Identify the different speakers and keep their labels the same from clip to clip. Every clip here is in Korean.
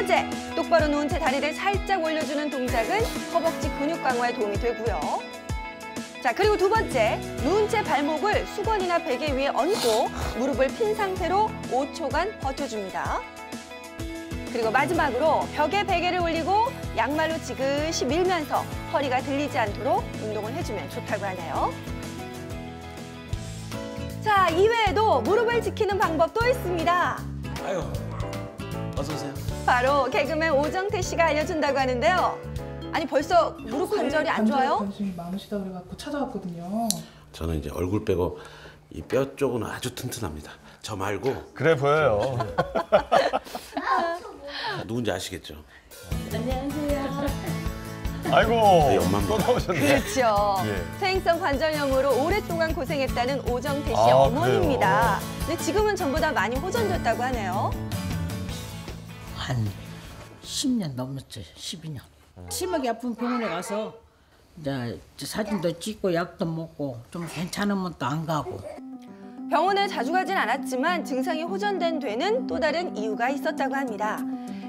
Speaker 1: 번째, 똑바로 누운 채 다리를 살짝 올려주는 동작은 허벅지 근육 강화에 도움이 되고요. 자, 그리고 두 번째, 누운 채 발목을 수건이나 베개 위에 얹고 무릎을 핀 상태로 5초간 버텨줍니다. 그리고 마지막으로 벽에 베개를 올리고 양말로 지그시 밀면서 허리가 들리지 않도록 운동을 해주면 좋다고 하네요. 자, 이외에도 무릎을 지키는 방법 또 있습니다.
Speaker 2: 아유, 어서 오세요.
Speaker 1: 바로 개그맨 오정태 씨가 알려준다고 하는데요. 아니 벌써 무릎 관절이 안 좋아요?
Speaker 3: 관심이 많으시다 그래갖고 찾아왔거든요.
Speaker 2: 저는 이제 얼굴 빼고 이 뼈 쪽은 아주 튼튼합니다. 저 말고
Speaker 4: 그래 보여요.
Speaker 2: 누군지 아시겠죠?
Speaker 4: 아이고
Speaker 2: 엄마입니다.
Speaker 4: 또 나오셨네.
Speaker 1: 그렇죠.
Speaker 4: 예.
Speaker 1: 퇴행성 관절염으로 오랫동안 고생했다는 오정태 씨의
Speaker 4: 아,
Speaker 1: 어머니입니다. 근데 지금은 전부 다 많이 호전됐다고 하네요.
Speaker 5: 한 10년 넘었죠. 12년. 심하게 아픈 병원에 가서 이제 사진도 찍고 약도 먹고 좀 괜찮으면 또 안 가고.
Speaker 1: 병원에 자주 가진 않았지만 증상이 호전된 데는 또 다른 이유가 있었다고 합니다.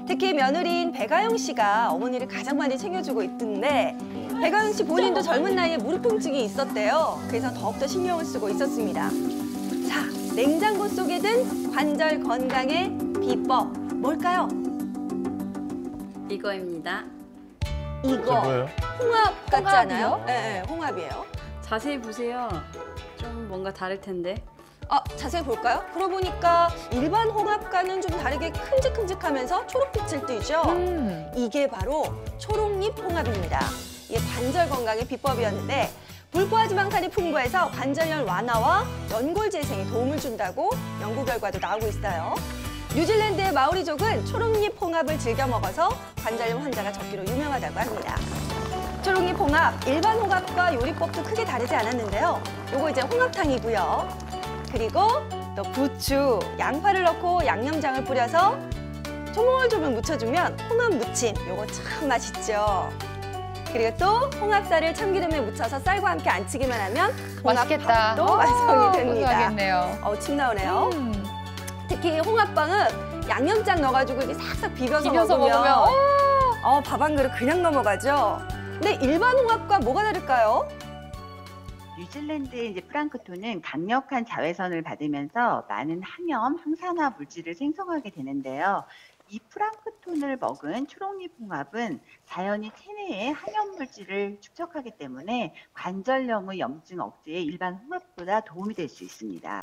Speaker 1: 특히 며느리인 배가영 씨가 어머니를 가장 많이 챙겨주고 있던데 배가영 씨 본인도 젊은 나이에 무릎 통증이 있었대요. 그래서 더욱더 신경을 쓰고 있었습니다. 자, 냉장고 속에 든 관절 건강의 비법 뭘까요?
Speaker 6: 이거입니다.
Speaker 1: 이거
Speaker 4: 뭐예요?
Speaker 1: 홍합 같지 않아요? 네, 네, 홍합이에요.
Speaker 6: 자세히 보세요. 좀 뭔가 다를 텐데.
Speaker 1: 아, 자세히 볼까요? 그러고 보니까 일반 홍합과는 좀 다르게 큼직큼직하면서 초록빛을 띠죠? 이게 바로 초록잎 홍합입니다. 이게 관절 건강의 비법이었는데 불포화 지방산이 풍부해서 관절염 완화와 연골 재생에 도움을 준다고 연구 결과도 나오고 있어요. 뉴질랜드의 마오리족은 초록잎 홍합을 즐겨 먹어서 관절염 환자가 적기로 유명하다고 합니다. 초록잎 홍합, 일반 홍합과 요리법도 크게 다르지 않았는데요. 요거 이제 홍합탕이고요. 그리고 또 부추, 양파를 넣고 양념장을 뿌려서 조물조물 묻혀주면 홍합 무침, 요거 참 맛있죠. 그리고 또 홍합살을 참기름에 묻혀서 쌀과 함께 안치기만 하면
Speaker 7: 맛있겠다.
Speaker 1: 홍합밥도 완성이
Speaker 7: 어,
Speaker 1: 됩니다.
Speaker 7: 고소하겠네요.
Speaker 1: 어우, 침 나오네요.
Speaker 7: 음.
Speaker 1: 특히 홍합빵은 양념장 넣어가지고 이렇게 싹싹 비벼서,
Speaker 7: 비벼서
Speaker 1: 먹으면,
Speaker 7: 먹으면,
Speaker 1: 어, 밥 한 그릇 그냥 넘어가죠. 근데 일반 홍합과 뭐가 다를까요?
Speaker 8: 뉴질랜드의 이제 프랑크톤은 강력한 자외선을 받으면서 많은 항염, 항산화 물질을 생성하게 되는데요. 이 프랑크톤을 먹은 초록잎 홍합은 자연히 체내에 항염물질을 축적하기 때문에 관절염의 염증 억제에 일반 홍합보다 도움이 될 수 있습니다.